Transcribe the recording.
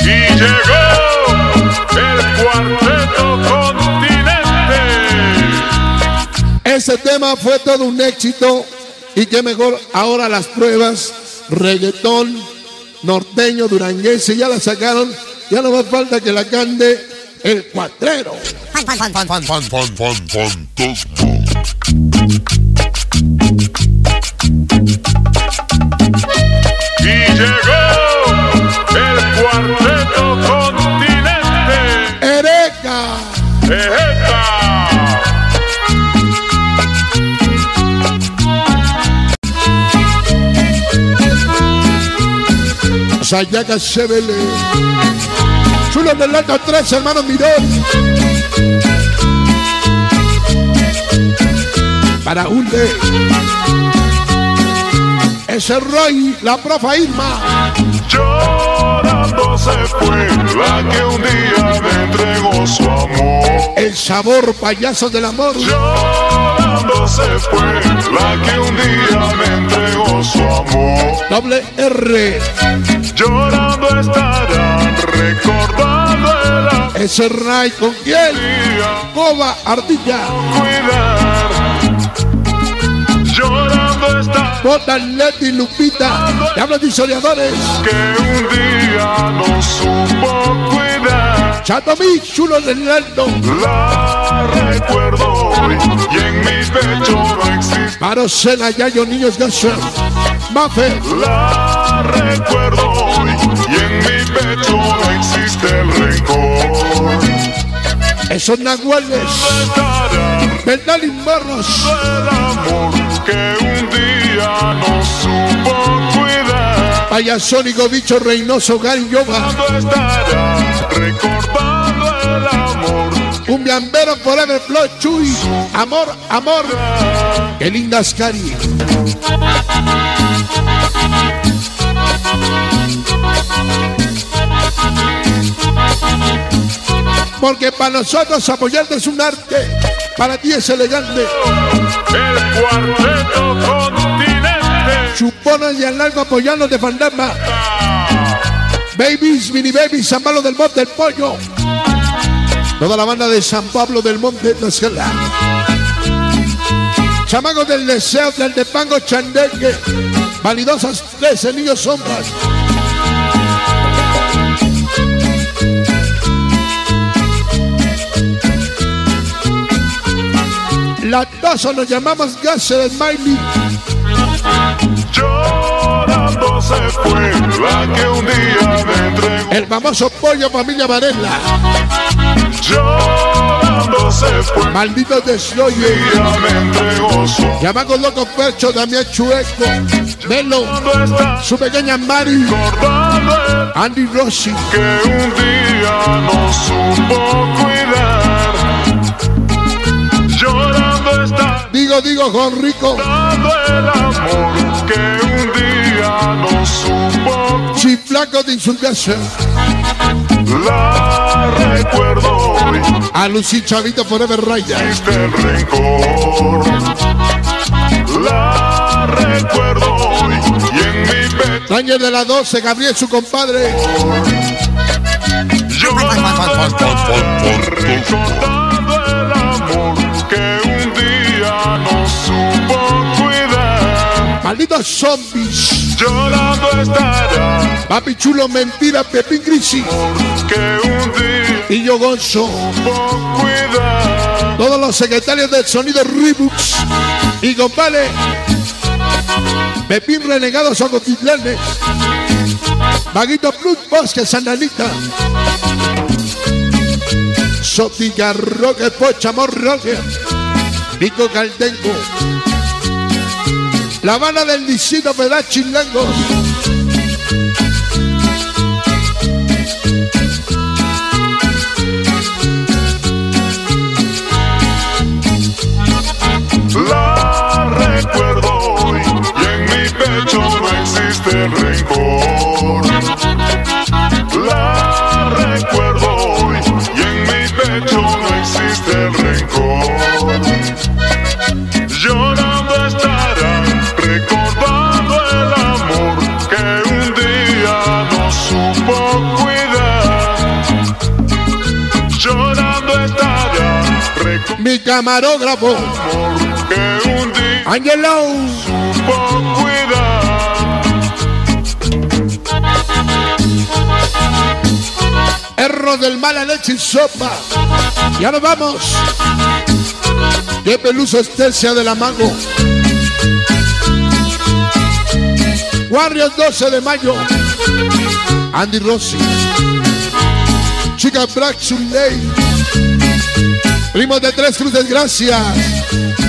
Y llegó el cuarteto continente. Ese tema fue todo un éxito y qué mejor ahora las pruebas, reggaetón, norteño, duranguense, ya la sacaron, ya no más falta que la cante el cuatrero. Fan, fan, fan, Sayaca Chevele. Chulo del Alto 3, hermano Mirón. Para Hunde. Ese Roy, la profa Irma. Llorando se fue la que un día me entregó su amor. El sabor payaso del amor. Llorando se fue la que un día me entregó su amor. Doble R. Llorando estarán recordando el amor. Ese Ray con quién? Coba Ardilla. Cuidar. Llorando estarán Bota Leti Lupita. Te hablo de historiadores. que un día no supo cuidar. Chato Mi, chulo del alto. La recuerdo hoy y en mi pecho no existe. Marocena, Yayo, Niños Gasser. Mafe. La recuerdo Esos nahuales. Bernal y Morros. el amor que un día no supo cuidar. Payasónico, bicho Reynoso, Gary Yoga. ¿Cuándo estará recordando el amor? Un biambero forever flow, Chuy. Amor, amor. Qué lindas Cari. Porque para nosotros apoyarte es un arte, para ti es elegante. El cuarteto continente. Chupones y al largo apoyando de fantasma. Babies, mini babies, San Pablo del Monte, el pollo. Toda la banda de San Pablo del Monte, Tlaxcala. Chamacos del deseo, del de Pango Chandeque. Validosas 13 niños sombras. La taza nos llamamos Gasser del Miley. Llorando se fue la que un día me entregó. El famoso pollo familia Varela. Llorando se fue Maldito desloye. Llamacos loco percho, Damián Chueco. Melo. ¿Dónde está Su pequeña Mari. Andy Rossi. que un día no supo cuidar? Está Digo, Juan Rico. dando el amor que un día no supo. Chiflaco de insultarse. La recuerdo hoy, A Lucy Chavito Forever existe el rencor. La recuerdo hoy y en mi pecho Ranger de la 12, Gabriel, su compadre. está recordando el amor que no supo cuidar. Malditos zombies. Llorando estará Papi chulo, mentira, Pepín Grisi. que un día Y yo Gonzo. supo cuidar. Todos los secretarios del sonido Rebooks. Y compadre. Pepín Renegado Socotitlanes. Maguito Plus Bosque Sananita. Sotica Roque Pocha Amor Roque. Nico Caltenco. La Habana del Distrito Pedá Chilangos. Camarógrafo. Porque un día Angelo. supo cuidar. Erro del mala leche y sopa. Ya nos vamos. Qué peluso estesia de la mago. Warriors 12 de mayo. Andy Rossi. Chica Black Sunday. Primos de Tres Cruces, gracias.